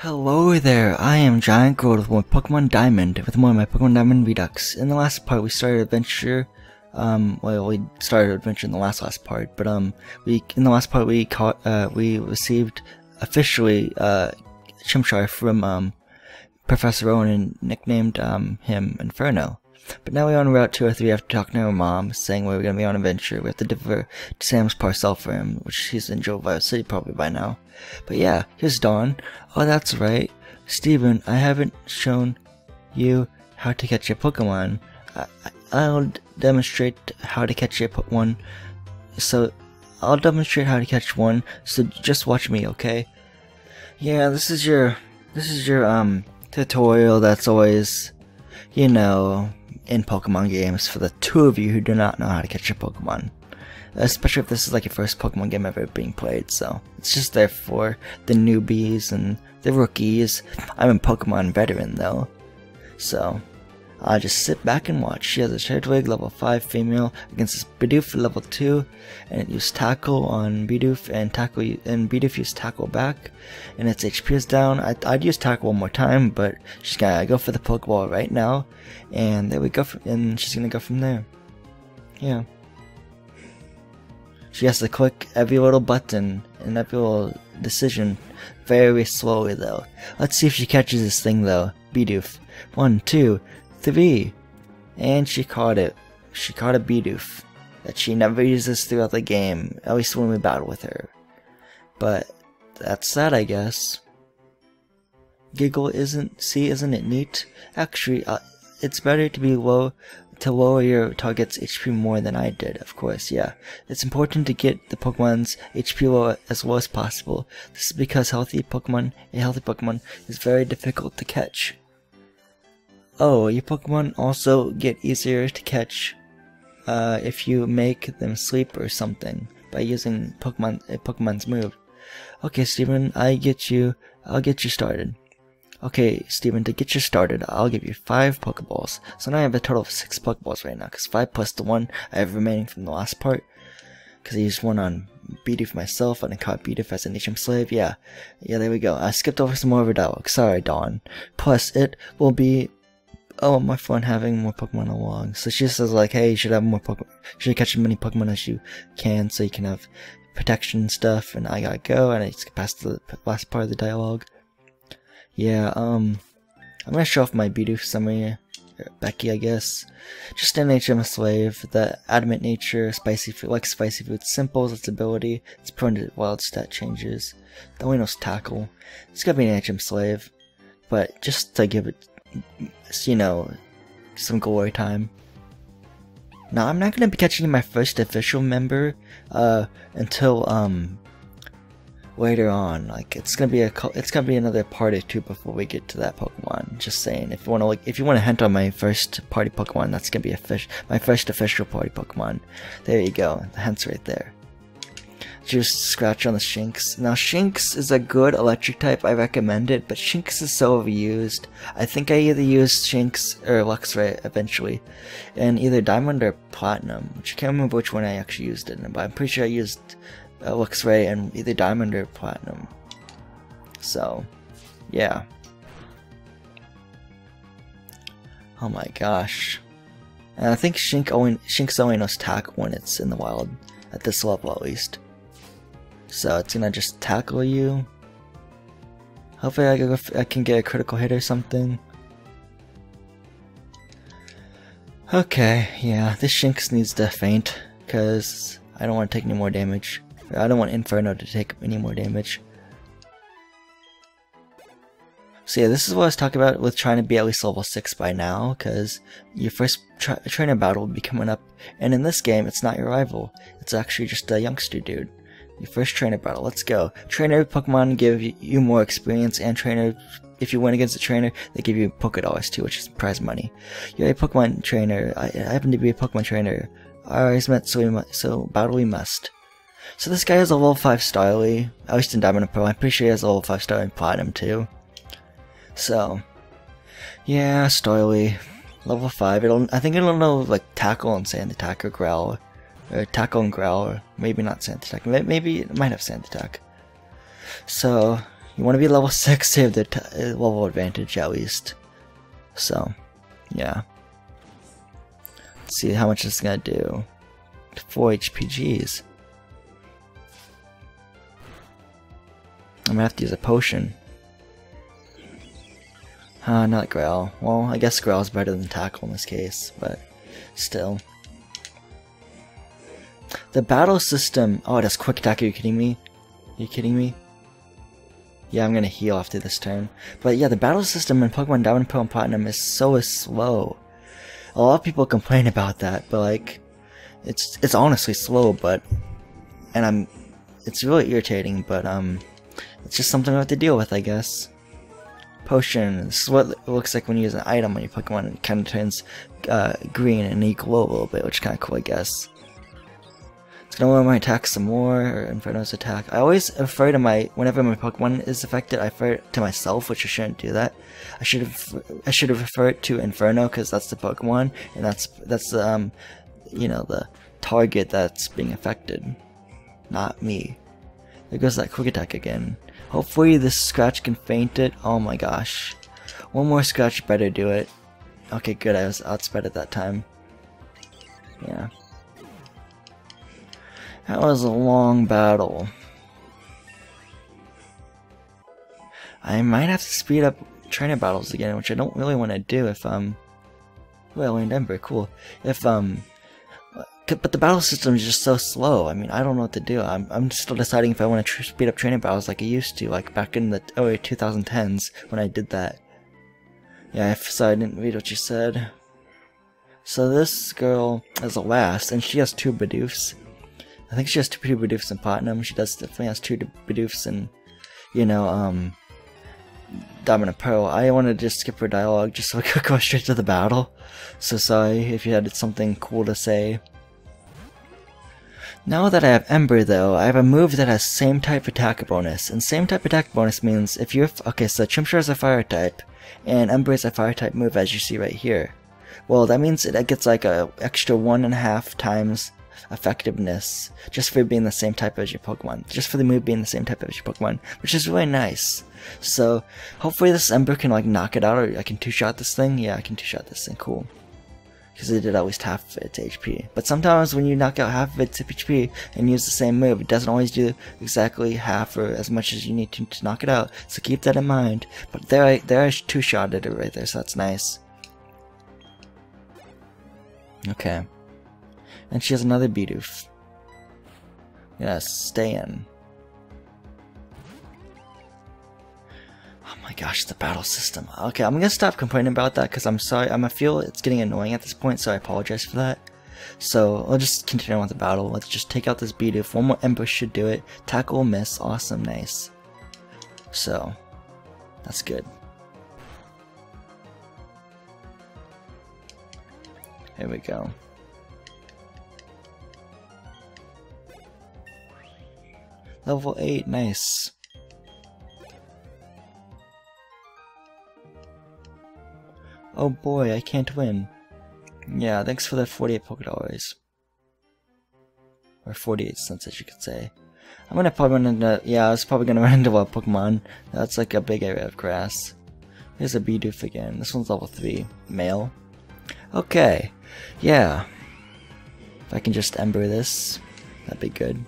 Hello there, I am Giant Grotle with more Pokemon Diamond, with more of my Pokemon Diamond Redux. In the last part we started adventure, um, well we started adventure in the last last part, but um, we, in the last part we caught, uh, we received officially, uh, Chimchar from, um, Professor Rowan and nicknamed, um, him Inferno. But now we're on Route 2 or 3 after talking to our mom, saying we're going to be on an adventure. We have to deliver Sam's parcel for him, which he's in Jubilife City probably by now. But yeah, here's Dawn. Oh, that's right. Stephen, I haven't shown you how to catch your Pokemon. I, I'll demonstrate how to catch your one. So, I'll demonstrate how to catch one, so just watch me, okay? Yeah, this is your, this is your, um, tutorial that's always, you know, in Pokemon games for the two of you who do not know how to catch your Pokemon. Especially if this is like your first Pokemon game ever being played, so it's just there for the newbies and the rookies. I'm a Pokemon veteran though, so I'll just sit back and watch. She has a Turtwig level 5 female against this Bidoof level 2, and it used Tackle on Bidoof, and Tackle and Bidoof used Tackle back, and its HP is down. I, would use Tackle one more time, but she's gonna go for the Pokeball right now, and there we go, and she's gonna go from there. Yeah. She has to click every little button and every little decision very slowly though. Let's see if she catches this thing though. Bidoof. One, two, three. And she caught it. She caught a Bidoof that she never uses throughout the game, at least when we battle with her. But that's that, I guess. Giggle isn't, see, isn't it neat? Actually, uh, it's better to be low, to lower your target's HP more than I did, of course, yeah. It's important to get the Pokemon's HP low as low as possible. This is because healthy Pokemon, a healthy Pokemon, is very difficult to catch. Oh, your Pokemon also get easier to catch uh, if you make them sleep or something by using Pokemon a Pokemon's move. Okay, Stephen, I get you. I'll get you started. Okay, Stephen, to get you started, I'll give you five Pokeballs. So now I have a total of six Pokeballs right now, because five plus the one I have remaining from the last part. Because I used one on Bidoof myself, and I caught Bidoof as an HM slave. Yeah, yeah, there we go. I skipped over some more of her dialogue. Sorry, Dawn. Plus, it will be oh, more fun having more Pokemon along. So she says like, hey, you should have more Pokemon, you should catch as many Pokemon as you can so you can have protection stuff, and I gotta go, and I just past the last part of the dialogue. Yeah, um, I'm gonna show off my Bidoof summary, Becky, I guess. Just an HM slave, the adamant nature, spicy food, like spicy food, simple its ability, it's prone to wild stat changes. The knows tackle. It's gonna be an HM slave, but just to give it you know, some glory time. Now, I'm not going to be catching my first official member uh, until um, later on. Like, it's gonna be a it's gonna be another part or two before we get to that Pokemon. Just saying, if you want to like, if you want to hunt on my first party Pokemon, that's gonna be a fish, my first official party Pokemon. There you go, the hint's right there just scratch on the Shinx. Now Shinx is a good electric type, I recommend it, but Shinx is so overused. I think I either used Shinx or Luxray eventually, and either Diamond or Platinum, which I can't remember which one I actually used it in, but I'm pretty sure I used uh, Luxray and either Diamond or Platinum. So, yeah. Oh my gosh. And I think Shink only, Shinx only knows Tack when it's in the wild, at this level at least. So it's gonna just tackle you. Hopefully I, I can get a critical hit or something. Okay, yeah, this Shinx needs to faint, because I don't want to take any more damage. I don't want Inferno to take any more damage. So yeah, this is what I was talking about with trying to be at least level 6 by now, because your first tra trainer battle will be coming up, and in this game, it's not your rival. It's actually just a youngster dude. Your first trainer battle, let's go. Trainer Pokemon give you more experience, and trainer, if you win against a trainer, they give you Poké Dollars too, which is prize money. You're a Pokemon trainer. I, I happen to be a Pokemon trainer. Always met, so we must, so battle we must. So this guy has a level 5 Starly, at least in Diamond and Pearl. I'm pretty sure he has a level 5 Starly in Platinum too. So, yeah, Starly, level 5. It'll, I think it'll know like Tackle and Sand Attack or Growl or Tackle and Growl, or maybe not Sand Attack. Maybe it might have Sand Attack. So, You want to be level 6 to have the uh, level advantage at least. So, yeah. Let's see how much it's gonna do. 4 HPGs. I'm gonna have to use a potion. Uh, not Growl. Well, I guess growl is better than Tackle in this case, but still. The battle system... Oh, it has quick attack, are you kidding me? Are you kidding me? Yeah, I'm gonna heal after this turn. But yeah, the battle system in Pokemon Diamond, Pearl, and Platinum is so slow. A lot of people complain about that, but like, it's it's honestly slow, but... And I'm... It's really irritating, but um... It's just something I have to deal with, I guess. Potion. This is what it looks like when you use an item on your Pokemon. It kind of turns uh, green and you glow a little bit, which is kind of cool, I guess. It's gonna lower my attack some more, or Inferno's attack. I always refer to my, whenever my Pokemon is affected, I refer to myself, which I shouldn't do that. I should have, I should have referred to Inferno, because that's the Pokemon, and that's, that's, um, you know, the target that's being affected. Not me. There goes that quick attack again. Hopefully this scratch can faint it. Oh my gosh. One more scratch better do it. Okay, good. I was outspread at that time. Yeah. That was a long battle. I might have to speed up trainer battles again, which I don't really want to do if, um... Well, in Denver, cool. If, um... But the battle system is just so slow. I mean, I don't know what to do. I'm, I'm still deciding if I want to speed up training battles like I used to, like back in the early 2010s when I did that. Yeah, so I didn't read what you said. So this girl is a Lass, and she has two Bidoofs. I think she has two Bidoofs in Platinum. She does definitely has two Bidoofs in, you know, um, Diamond and Pearl. I want to just skip her dialogue just so I could go straight to the battle. So sorry if you had something cool to say. Now that I have Ember though, I have a move that has same type attack bonus. And same type attack bonus means if you're- okay, so Chimchar is a fire type, and Ember is a fire type move as you see right here. Well, that means it gets like a extra one and a half times effectiveness just for being the same type as your Pokemon. Just for the move being the same type as your Pokemon, which is really nice. So hopefully this Ember can like knock it out or I can two-shot this thing. Yeah, I can two-shot this thing. Cool. Because it did at least half its HP. But sometimes when you knock out half of its HP and use the same move, it doesn't always do exactly half or as much as you need to, to knock it out. So keep that in mind. But there I, there I two-shotted it right there, so that's nice. Okay. And she has another Bidoof. Yes, stay in. Oh my gosh, the battle system. Okay, I'm gonna stop complaining about that because I'm sorry. I'm, I feel it's getting annoying at this point, so I apologize for that. So I'll just continue on with the battle. Let's just take out this Bidoof. One more ambush should do it. Tackle, miss. Awesome, nice. So, that's good. Here we go. Level 8, nice. Oh boy, I can't win. Yeah, thanks for the 48 Poké Dollars. Or 48 cents, as you could say. I'm gonna probably run into, yeah, I was probably gonna run into a Pokemon. That's like a big area of grass. Here's a Bidoof again. This one's level 3. Male. Okay. Yeah. If I can just Ember this, that'd be good.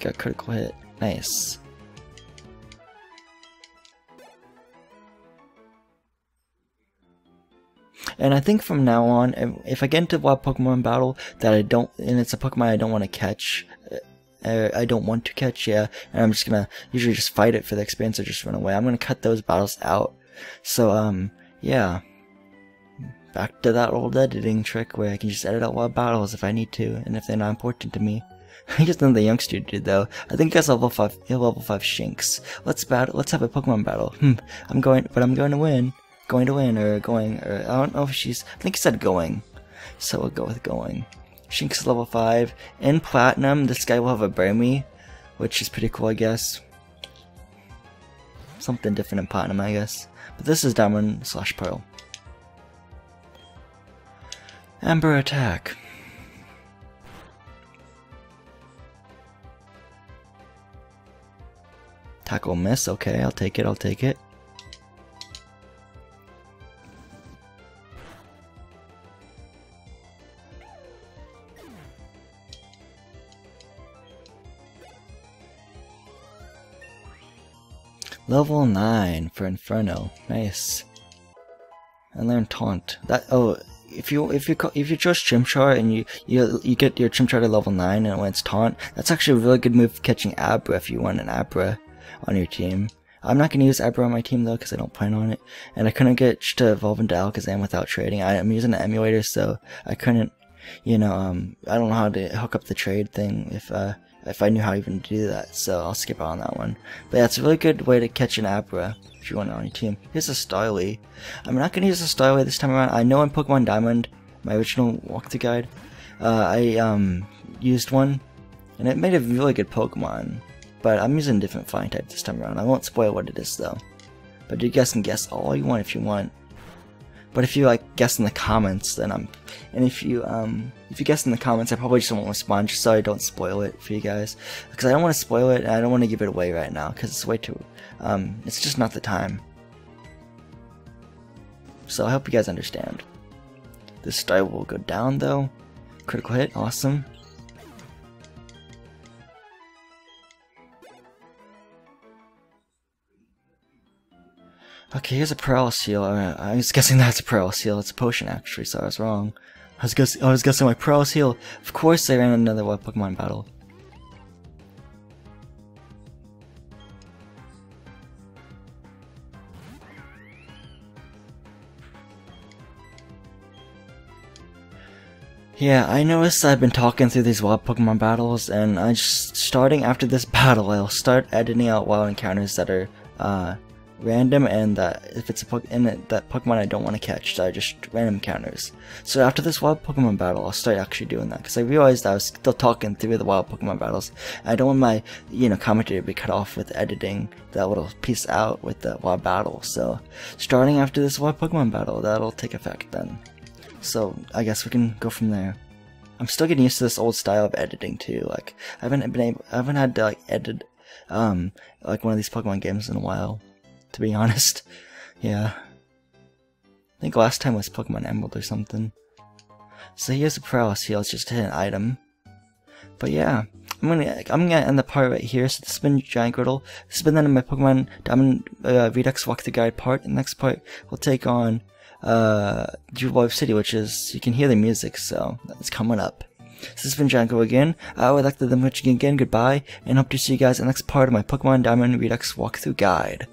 Got critical hit. Nice. And I think from now on, if I get into a Pokemon battle that I don't, and it's a Pokemon I don't want to catch, uh, I don't want to catch, yeah, and I'm just gonna usually just fight it for the experience or just run away. I'm gonna cut those battles out. So, um, yeah. Back to that old editing trick where I can just edit out wild battles if I need to, and if they're not important to me. I just know the youngster did though. I think that's level five. level five Shinx. Let's battle. Let's have a Pokemon battle. Hmm. I'm going, but I'm going to win. Going to win, or going, or I don't know if she's. I think he said going, so we'll go with going. Shinx is level five. In Platinum, this guy will have a Burmy, which is pretty cool, I guess. Something different in Platinum, I guess. But this is Diamond slash Pearl. Ember attack. Tackle miss, okay, I'll take it, I'll take it. Level 9 for Inferno. Nice. I learned Taunt. That oh, if you if you if you chose Chimchar and you you you get your Chimchar to level 9 and when it's Taunt, that's actually a really good move for catching Abra if you want an Abra on your team. I'm not going to use Abra on my team though because I don't plan on it. And I couldn't get to evolve into Alakazam without trading. I, am using an emulator so I couldn't, you know, um, I don't know how to hook up the trade thing if uh, if I knew how even to do that, so I'll skip on that one. But yeah, it's a really good way to catch an Abra if you want it on your team. Here's a Starly. I'm not going to use a Starly this time around. I know in Pokemon Diamond, my original walkthrough guide, uh, I um, used one, and it made a really good Pokemon. But I'm using a different flying type this time around. I won't spoil what it is though. But you guys can guess all you want if you want. But if you like guess in the comments, then I'm. And if you um if you guess in the comments, I probably just won't respond just so I don't spoil it for you guys, because I don't want to spoil it and I don't want to give it away right now because it's way too. Um, it's just not the time. So I hope you guys understand. This style will go down though. Critical hit, awesome. Okay, here's a paralysis heal. I was guessing that's a paralysis heal. It's a potion, actually, so I was wrong. I was guessing, I was guessing my paralysis heal. Of course, I ran another wild Pokemon battle. Yeah, I noticed I've been talking through these wild Pokemon battles, and I just starting after this battle, I'll start editing out wild encounters that are uh, random and that if it's a po in it, that Pokemon I don't want to catch, that are just random encounters. So after this wild Pokemon battle, I'll start actually doing that because I realized I was still talking through the wild Pokemon battles. I don't want my you know commentary to be cut off with editing that little piece out with the wild battle. So starting after this wild Pokemon battle, that'll take effect then. So I guess we can go from there. I'm still getting used to this old style of editing too. Like I haven't been able, I haven't had to like edit um like one of these Pokemon games in a while to be honest. Yeah. I think last time was Pokemon Emerald or something. So here's the paralysis heal, it's just hit an item. But yeah, I'm gonna I'm gonna end the part right here. So this has been Giant Grotle. This has been the end of my Pokemon Diamond uh, Redux Walkthrough Guide part. The next part we'll take on uh Jubilife City, which is you can hear the music, so it's coming up. So this has been Janko again. I would like to thank you again goodbye, and hope to see you guys in the next part of my Pokemon Diamond Redux walkthrough guide.